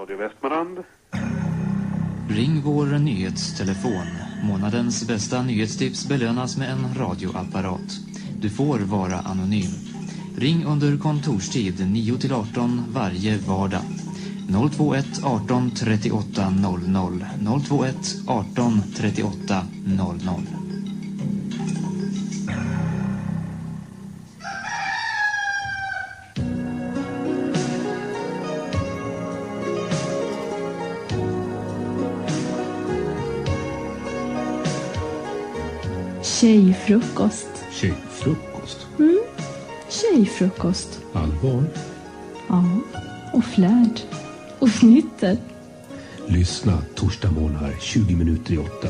Radio Västmanland. Ring vår nyhetstelefon. Månadens bästa nyhetstips belönas med en radioapparat. Du får vara anonym. Ring under kontorstid 9-18 varje vardag. 021 18 38 00 021 18 38 00 Tjejfrukost. Tjejfrukost? Tjejfrukost. Allvar? Ja. Och flärd. Och fnitter. Lyssna torsdag morgnar 20 minuter i åtta.